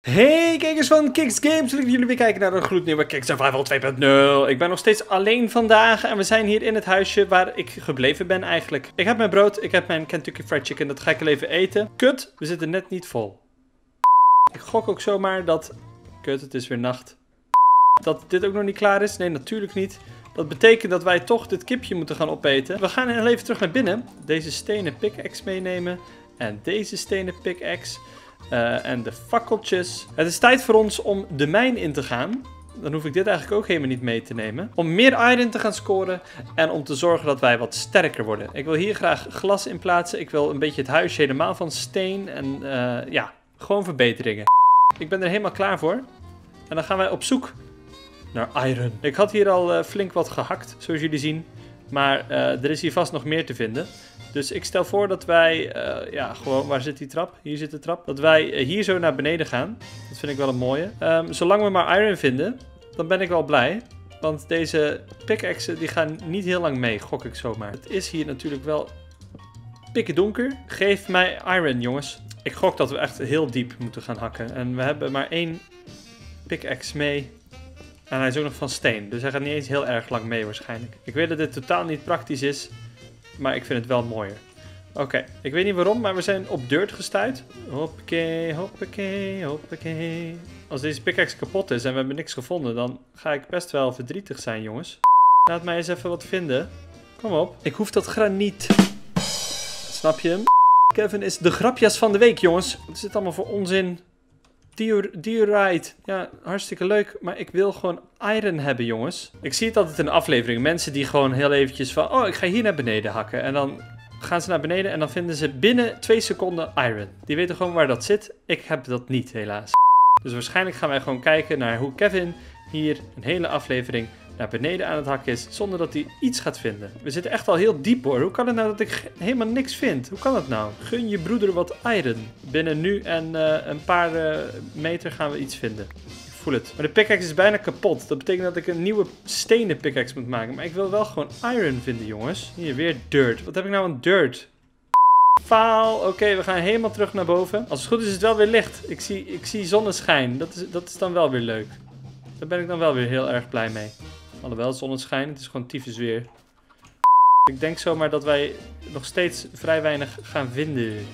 Hey kijkers van Kicks Games, leuk dat jullie weer kijken naar een gloednieuwe Kicks Survival 2.0. Ik ben nog steeds alleen vandaag en we zijn hier in het huisje waar ik gebleven ben eigenlijk. Ik heb mijn brood, ik heb mijn Kentucky Fried Chicken, dat ga ik even eten. Kut, we zitten net niet vol. Ik gok ook zomaar dat... Kut, het is weer nacht. Dat dit ook nog niet klaar is? Nee, natuurlijk niet. Dat betekent dat wij toch dit kipje moeten gaan opeten. We gaan even terug naar binnen. Deze stenen pickaxe meenemen. En deze stenen pickaxe. Uh, en de fakkeltjes. Het is tijd voor ons om de mijn in te gaan. Dan hoef ik dit eigenlijk ook helemaal niet mee te nemen. Om meer iron te gaan scoren. En om te zorgen dat wij wat sterker worden. Ik wil hier graag glas in plaatsen. Ik wil een beetje het huisje helemaal van steen. En uh, ja, gewoon verbeteringen. Ik ben er helemaal klaar voor. En dan gaan wij op zoek naar iron. Ik had hier al uh, flink wat gehakt, zoals jullie zien. Maar er is hier vast nog meer te vinden. Dus ik stel voor dat wij, uh, ja, gewoon, waar zit die trap? Hier zit de trap. Dat wij hier zo naar beneden gaan. Dat vind ik wel een mooie. Um, zolang we maar iron vinden, dan ben ik wel blij. Want deze pickaxen die gaan niet heel lang mee, gok ik zomaar. Het is hier natuurlijk wel pikken donker. Geef mij iron, jongens. Ik gok dat we echt heel diep moeten gaan hakken. En we hebben maar één pickaxe mee. En hij is ook nog van steen, dus hij gaat niet eens heel erg lang mee waarschijnlijk. Ik weet dat dit totaal niet praktisch is, maar ik vind het wel mooier. Oké, ik weet niet waarom, maar we zijn op dirt gestuurd. Hoppakee, hoppakee, hoppakee. Als deze pickaxe kapot is en we hebben niks gevonden, dan ga ik best wel verdrietig zijn, jongens. Laat mij eens even wat vinden. Kom op. Ik hoef dat graniet. Snap je hem? Kevin is de grapjas van de week, jongens. Wat is dit allemaal voor onzin? Diorite. Ja, hartstikke leuk. Maar ik wil gewoon iron hebben, jongens. Ik zie het altijd in de aflevering. Mensen die gewoon heel eventjes van... Oh, ik ga hier naar beneden hakken. En dan gaan ze naar beneden en dan vinden ze binnen twee seconden iron. Die weten gewoon waar dat zit. Ik heb dat niet, helaas. Dus waarschijnlijk gaan wij gewoon kijken naar hoe Kevin hier een hele aflevering naar beneden aan het hakken is, zonder dat hij iets gaat vinden. We zitten echt al heel diep hoor. Hoe kan het nou dat ik helemaal niks vind? Hoe kan dat nou? Gun je broeder wat iron. Binnen nu en uh, een paar uh, meter gaan we iets vinden. Ik voel het. Maar de pickaxe is bijna kapot. Dat betekent dat ik een nieuwe stenen pickaxe moet maken. Maar ik wil wel gewoon iron vinden jongens. Hier, weer dirt. Wat heb ik nou aan dirt? Faal. Oké, we gaan helemaal terug naar boven. Als het goed is, is het wel weer licht. Ik zie, ik zie zonneschijn. Dat is, dat is dan wel weer leuk. Daar ben ik dan wel weer heel erg blij mee. Alhoewel, het zonneschijn. Het is gewoon tyfus weer. Ik denk zomaar dat wij nog steeds vrij weinig gaan vinden.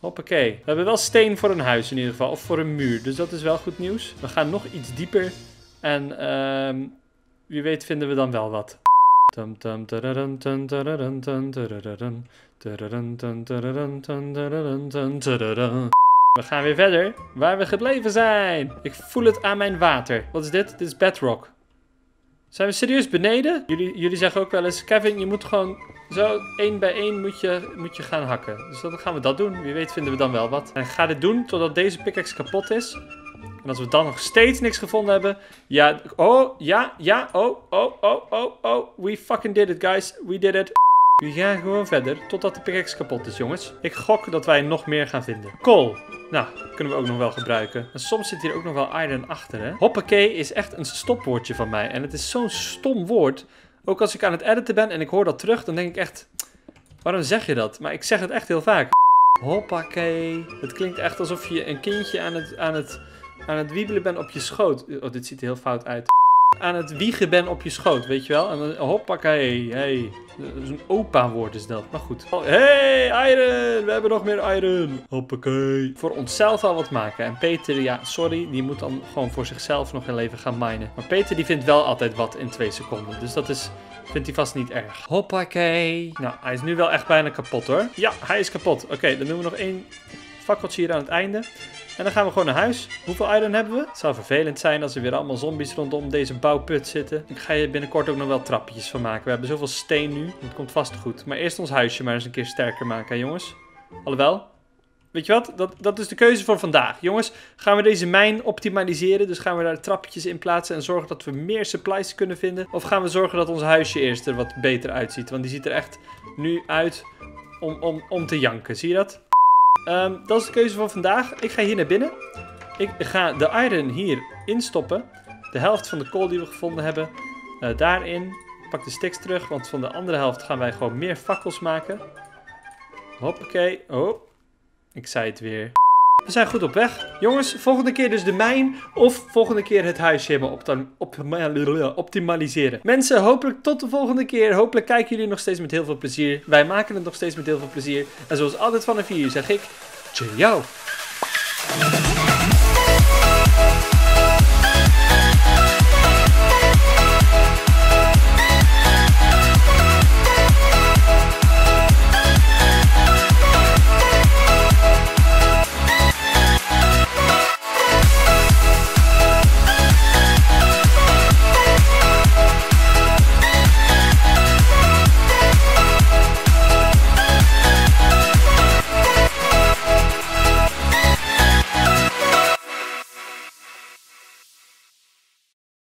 Hoppakee. We hebben wel steen voor een huis in ieder geval. Of voor een muur. Dus dat is wel goed nieuws. We gaan nog iets dieper. En um, wie weet vinden we dan wel wat. We gaan weer verder. Waar we gebleven zijn. Ik voel het aan mijn water. Wat is dit? Dit is bedrock. Zijn we serieus beneden? Jullie, jullie zeggen ook wel eens, Kevin, je moet gewoon zo één bij één moet je, moet je gaan hakken. Dus dan gaan we dat doen. Wie weet vinden we dan wel wat. En ga dit doen totdat deze pickaxe kapot is. En als we dan nog steeds niks gevonden hebben. Ja, oh, ja, ja, oh, oh, oh, oh, oh. We fucking did it, guys. We did it. We gaan gewoon verder totdat de pickaxe kapot is, jongens. Ik gok dat wij nog meer gaan vinden. Kool. Nou, kunnen we ook nog wel gebruiken. En soms zit hier ook nog wel iron achter, hè. Hoppakee is echt een stopwoordje van mij. En het is zo'n stom woord. Ook als ik aan het editen ben en ik hoor dat terug, dan denk ik echt... Waarom zeg je dat? Maar ik zeg het echt heel vaak. Hoppakee. Het klinkt echt alsof je een kindje aan het, aan het, aan het wiebelen bent op je schoot. Oh, dit ziet er heel fout uit aan het wiegen ben op je schoot, weet je wel? En dan hoppakee, hey. Een opa-woord is dat, maar goed. Hey, iron! We hebben nog meer iron. Hoppakee. Voor onszelf al wat maken. En Peter, ja, sorry, die moet dan gewoon voor zichzelf nog heel even gaan minen. Maar Peter die vindt wel altijd wat in twee seconden. Dus dat is, vindt hij vast niet erg. Hoppakee. Nou, hij is nu wel echt bijna kapot hoor. Ja, hij is kapot. Oké, dan doen we nog één fakkeltje hier aan het einde. En dan gaan we gewoon naar huis. Hoeveel iron hebben we? Het zou vervelend zijn als er weer allemaal zombies rondom deze bouwput zitten. Ik ga je binnenkort ook nog wel trapjes van maken. We hebben zoveel steen nu. Het komt vast goed. Maar eerst ons huisje maar eens een keer sterker maken, jongens. Alhoewel, Weet je wat? Dat, dat is de keuze voor vandaag. Jongens, gaan we deze mijn optimaliseren? Dus gaan we daar trapjes in plaatsen en zorgen dat we meer supplies kunnen vinden? Of gaan we zorgen dat ons huisje eerst er wat beter uitziet? Want die ziet er echt nu uit om, om, om te janken. Zie je dat? Um, dat is de keuze van vandaag. Ik ga hier naar binnen. Ik ga de iron hier instoppen. De helft van de kool die we gevonden hebben, uh, daarin. Pak de sticks terug, want van de andere helft gaan wij gewoon meer fakkels maken. Hoppakee. Oh, ik zei het weer. We zijn goed op weg. Jongens, volgende keer dus de mijn. Of volgende keer het huisje helemaal optim- optima- optimaliseren. Mensen, hopelijk tot de volgende keer. Hopelijk kijken jullie nog steeds met heel veel plezier. Wij maken het nog steeds met heel veel plezier. En zoals altijd van een zeg ik... Ciao.